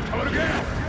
く倒るか